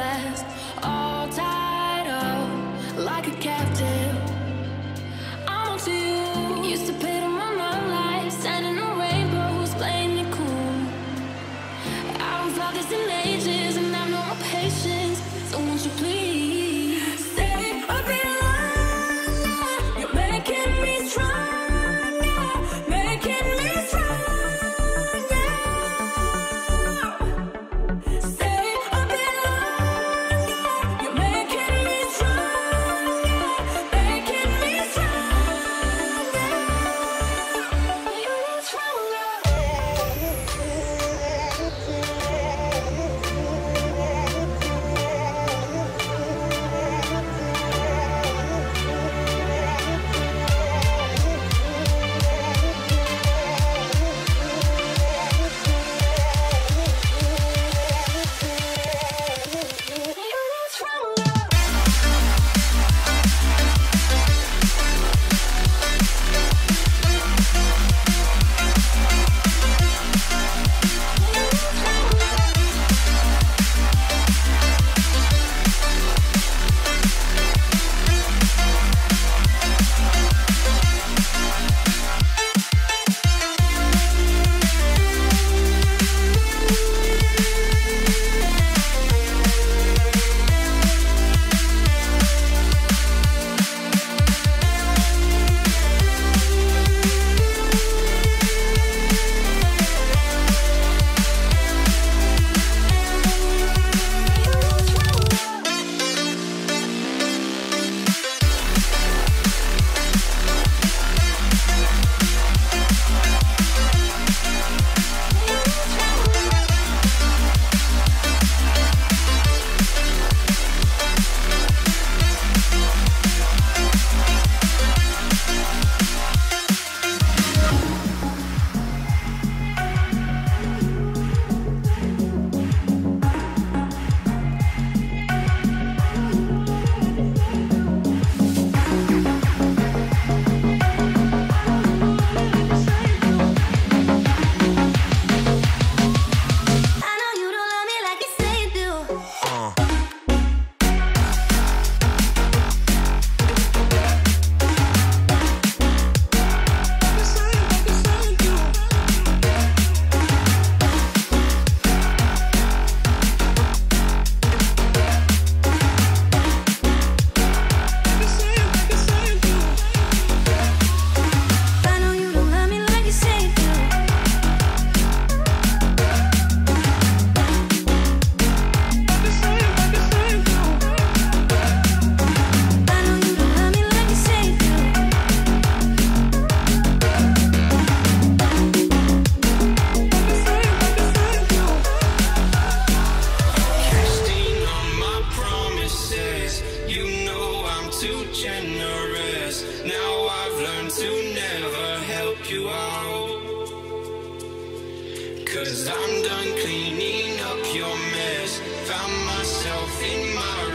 fast you out. Cause I'm done cleaning up your mess. Found myself in my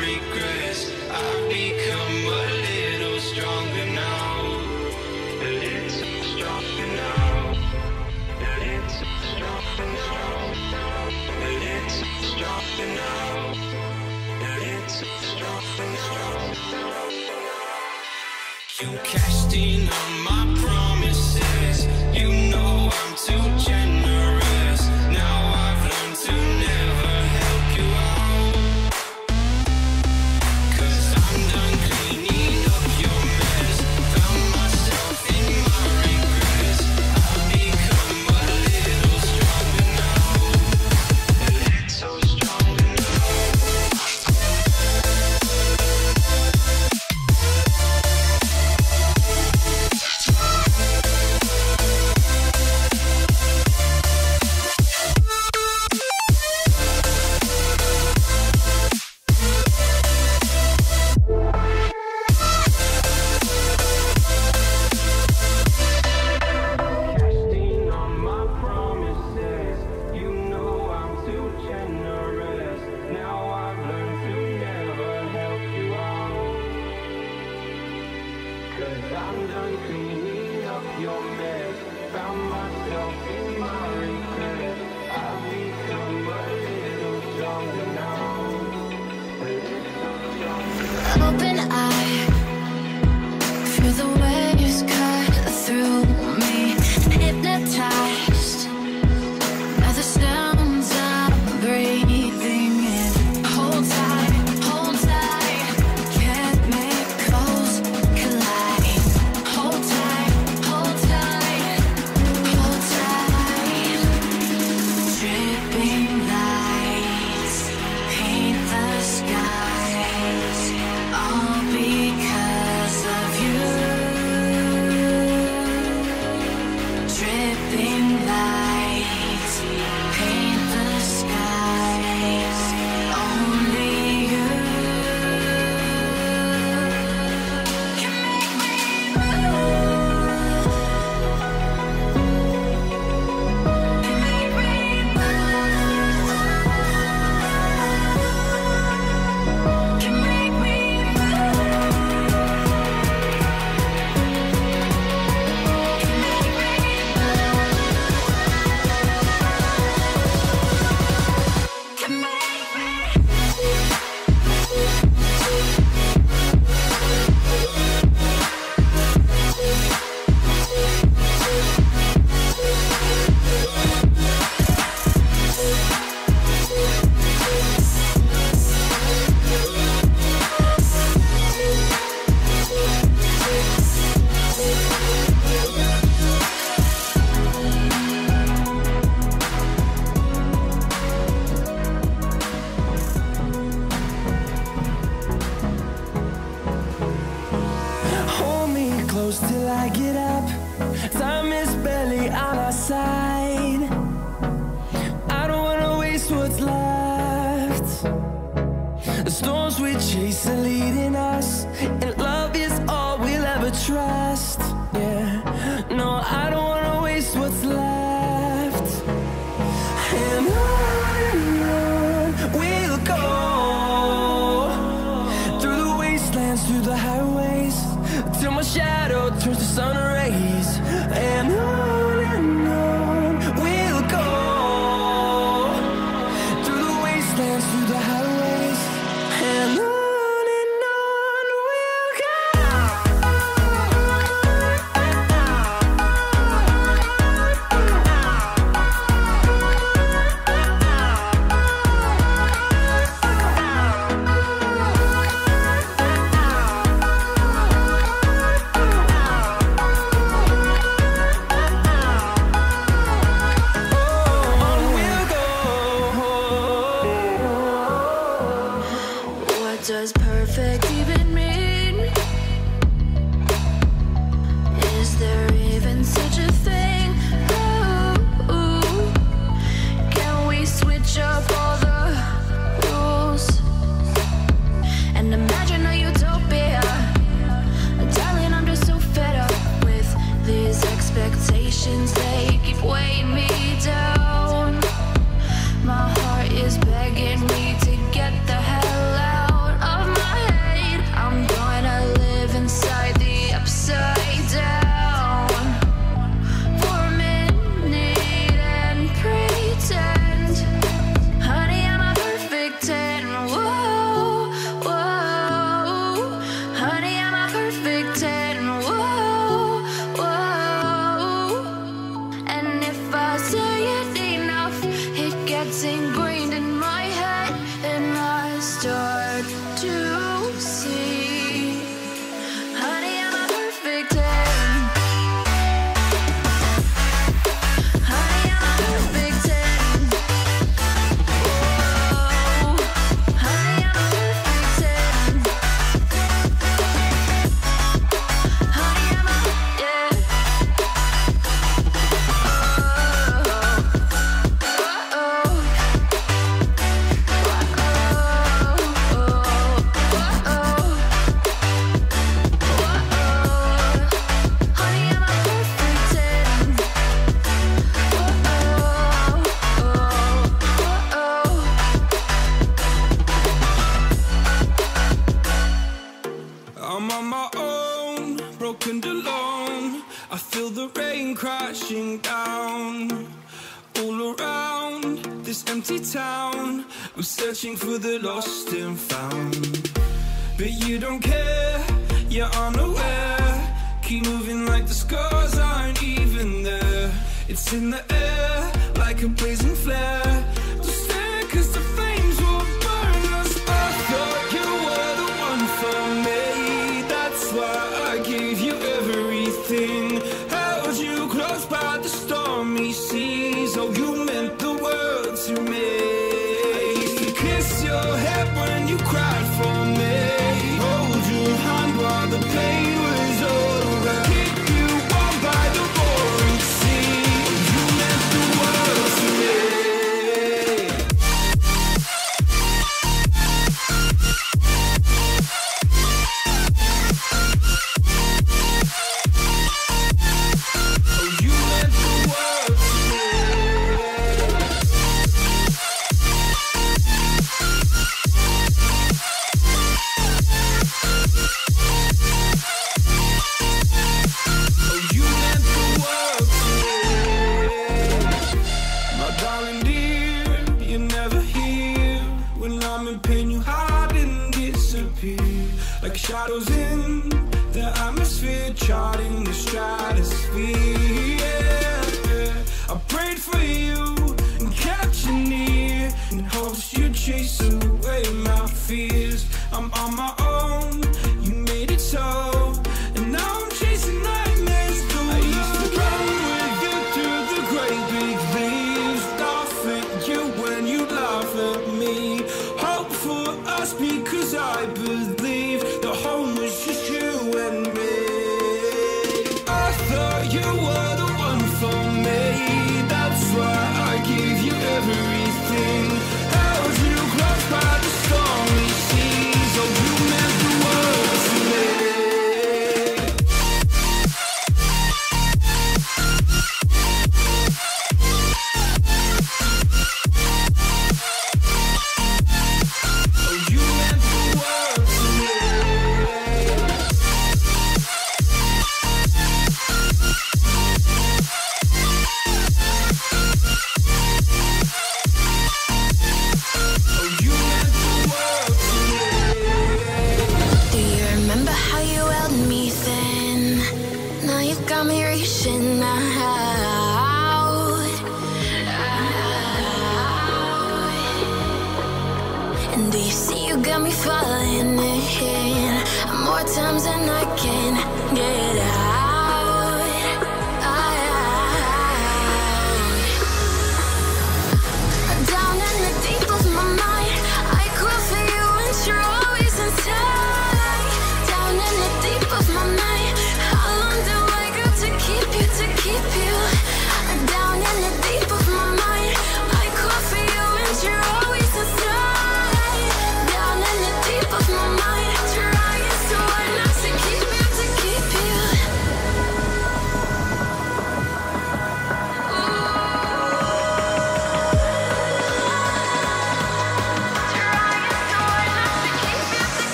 storms we chase are leading us,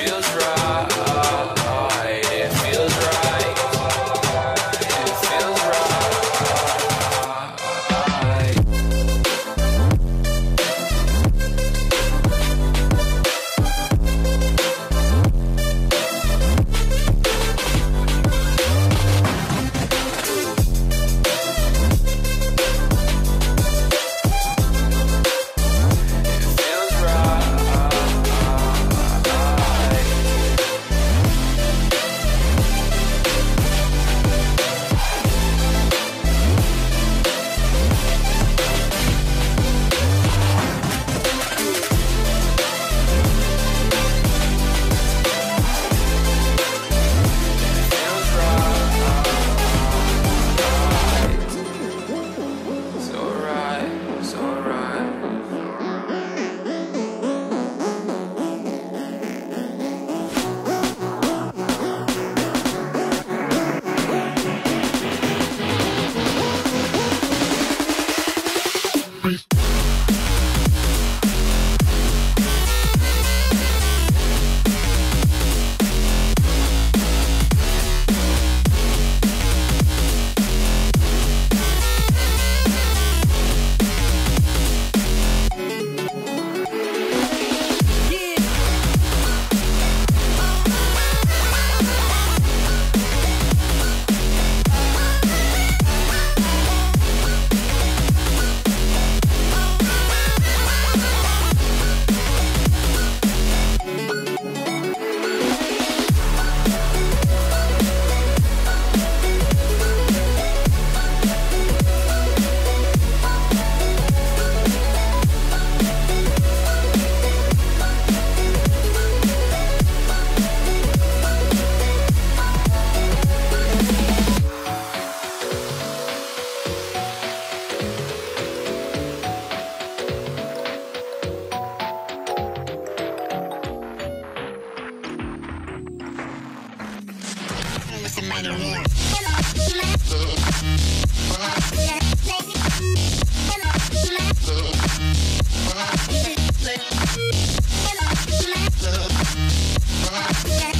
Feels right. love.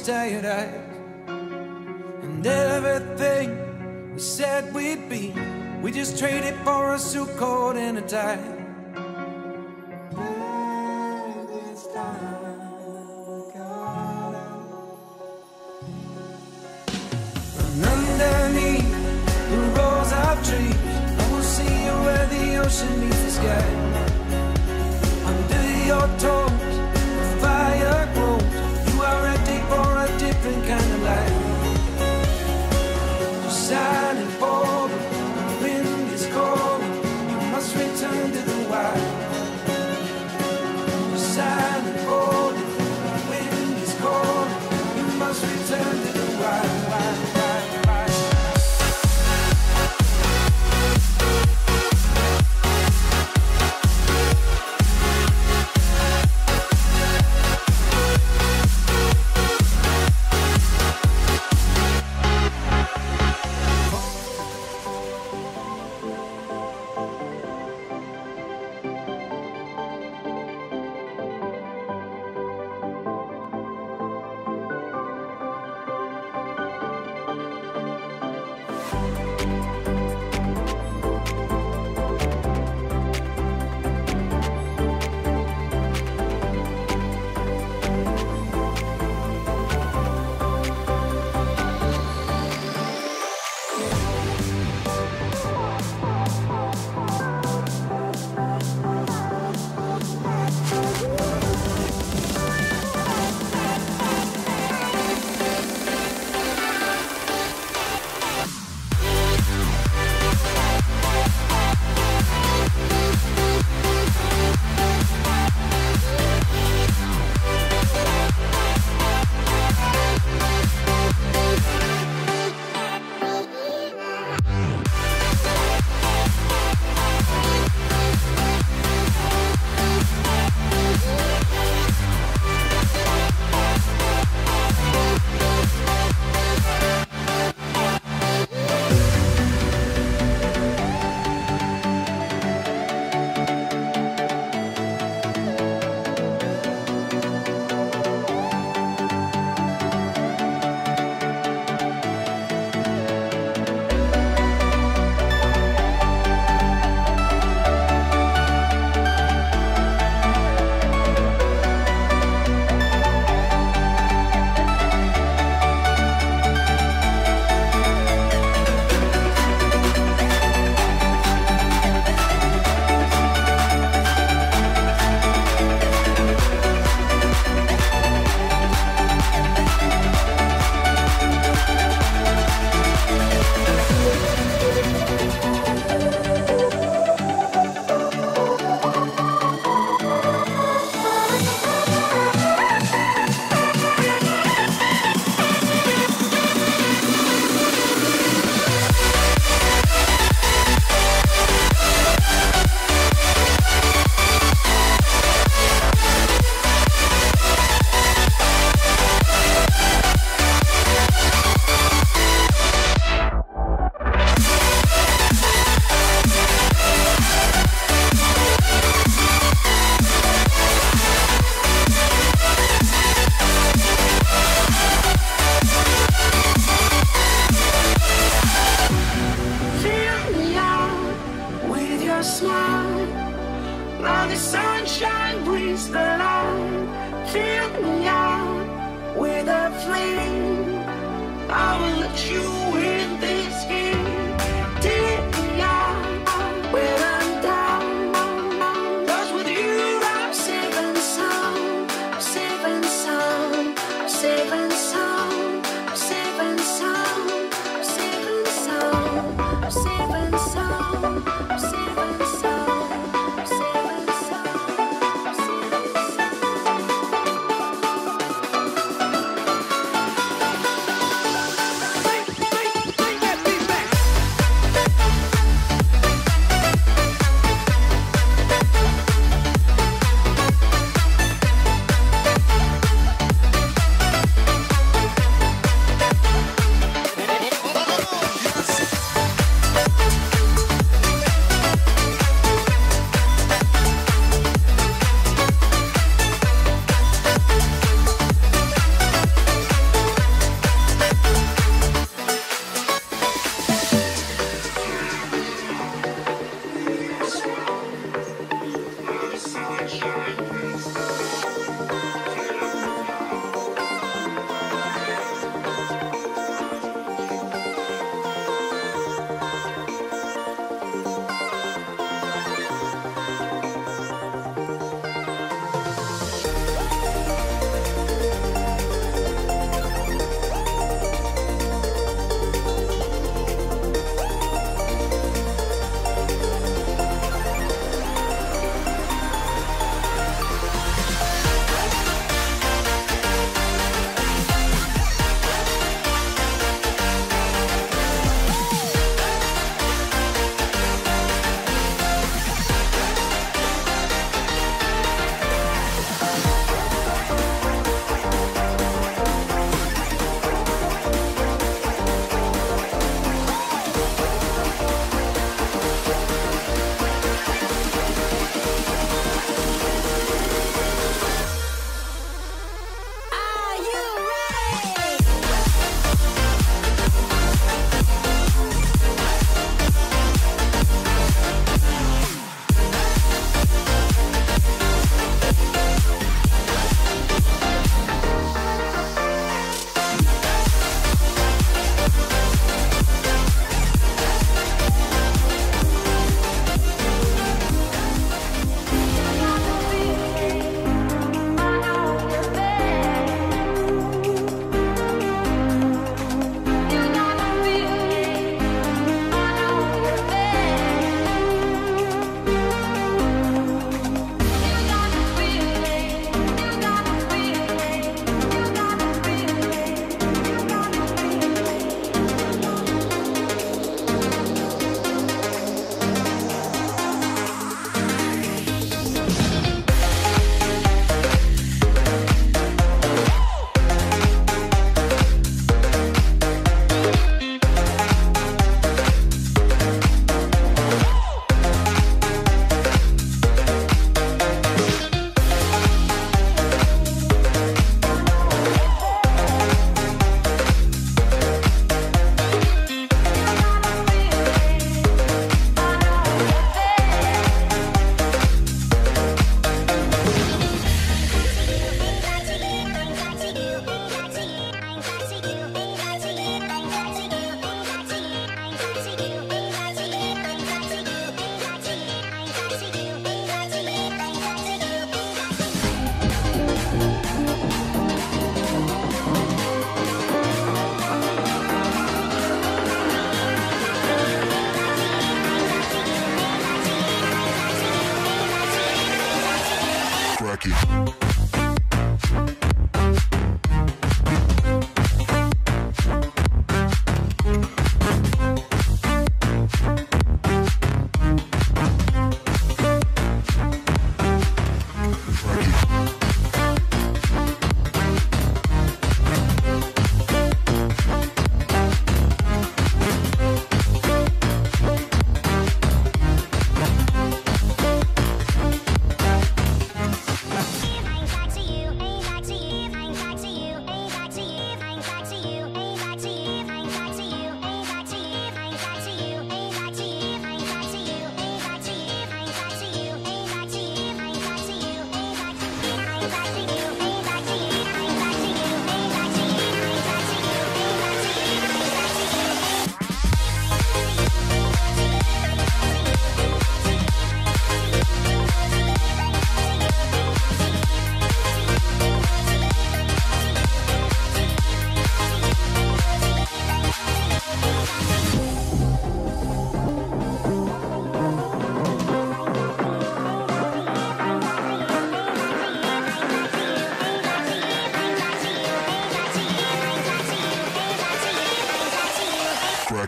stay at. And everything we said we'd be, we just traded for a suit coat and a tie.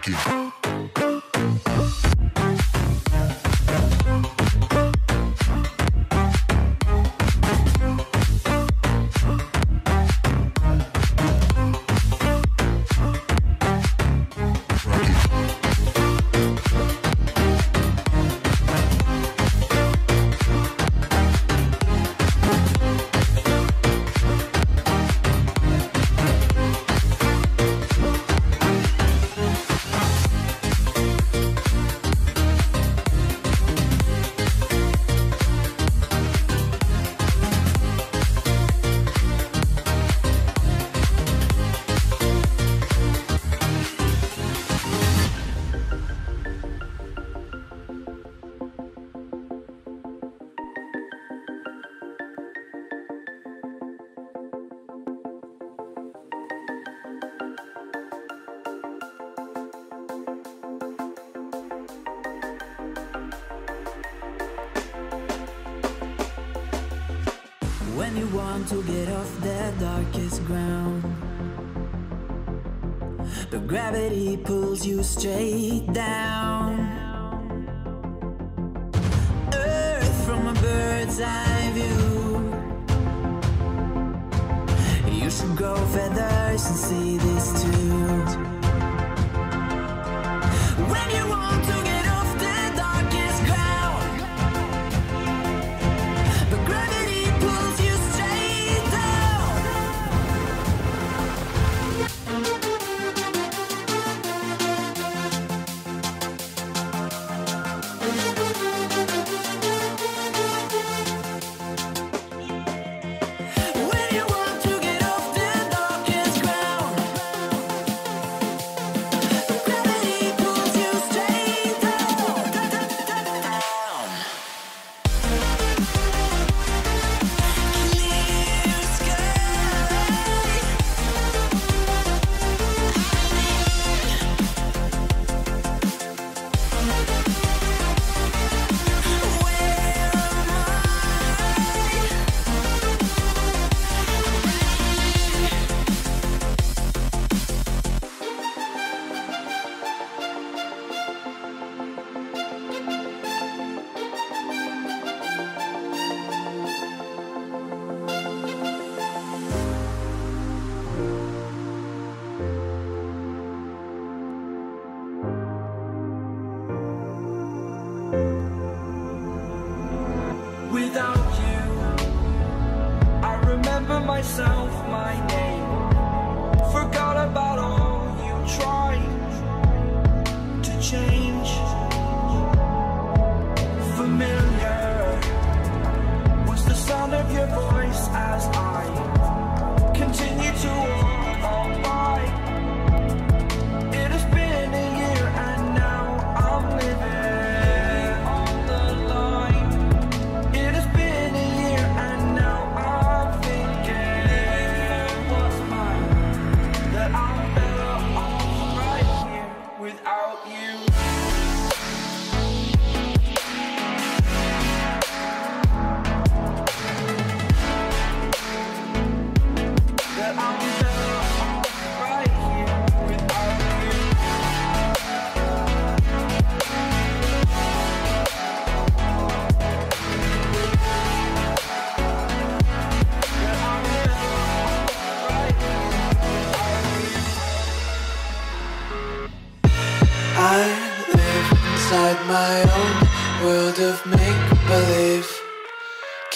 You. you straight down.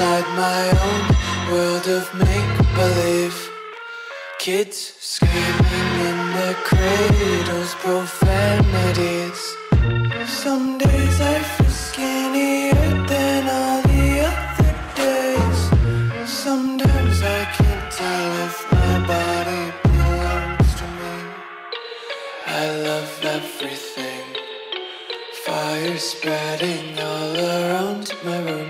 inside my own world of make-believe. Kids screaming in the cradles, profanities. Some days I feel skinnier than all the other days. Sometimes I can't tell if my body belongs to me. I love everything. Fire spreading all around my room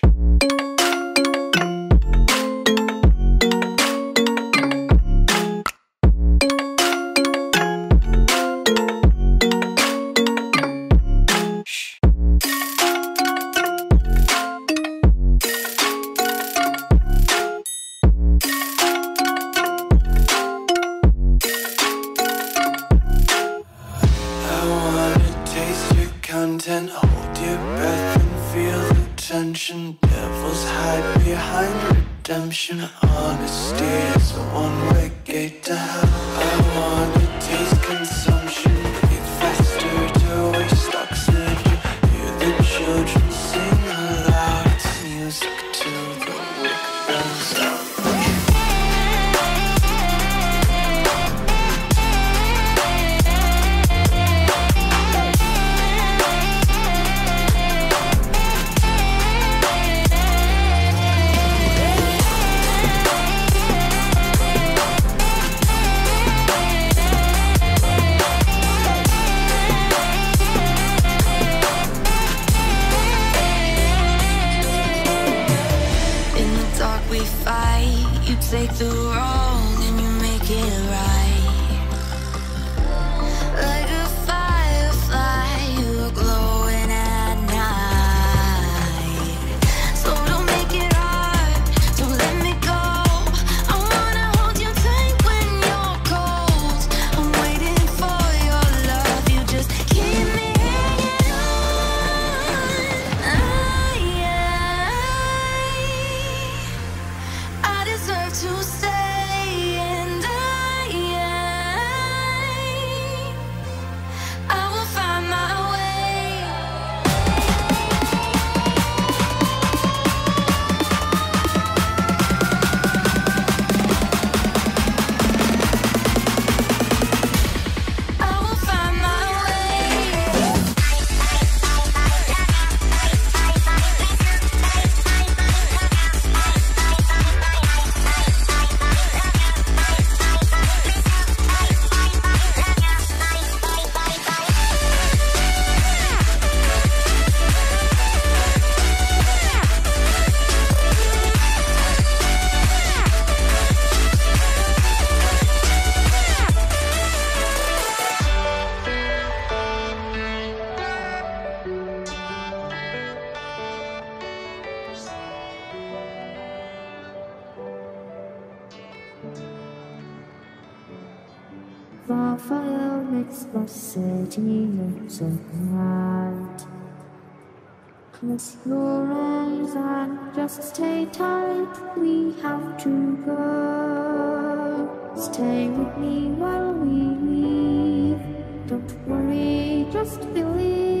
take the road. your arms and just stay tight. We have to go. Stay with me while we leave. Don't worry, just believe.